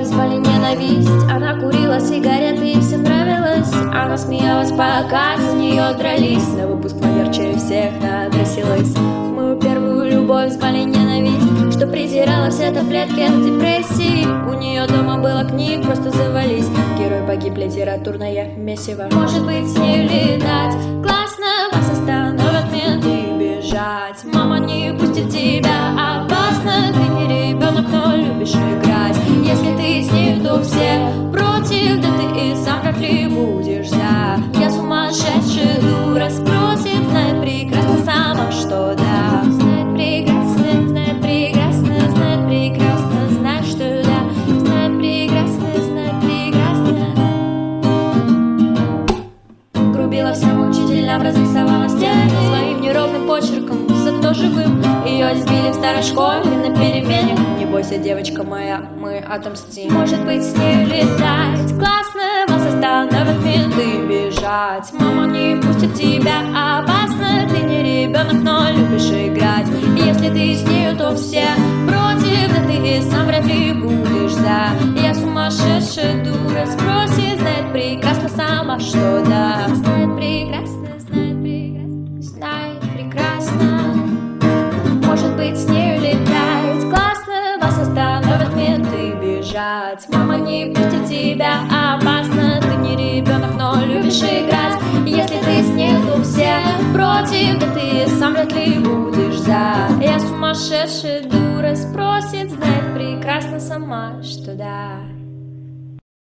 любовь звали ненависть. Она курила сигареты и всем нравилось. Она смеялась, пока с нее дрались. На выпуск наверче всех надросилась. Мою первую любовь звали ненависть Что презирала все таблетки от депрессии У нее дома было книг, просто завались. Герой погиб, литературное месиво. Может быть с ней летать? Классно, вас остановят менты бежать. Мама не пустит тебя, Ее избили в старой школе на перемене. Не бойся, девочка моя, мы отомстим. Может быть, с ней летать Классно, вас остановят менты бежать Мама не пустит тебя, опасно Ты не ребенок, но любишь играть. Если ты с нею, то все против Да ты и сам вряд ли будешь за. Я сумасшедшая дура Спроси, знает прекрасно сама, что да. Знает прекрасно, знает прекрасно Знает прекрасно бежать Мама не пустит тебя, опасно. Ты не ребенок, но любишь играть. Если ты с ней, то все против Да ты сам вряд ли будешь за. Я сумасшедшая дура Спросит, знает прекрасно сама, что да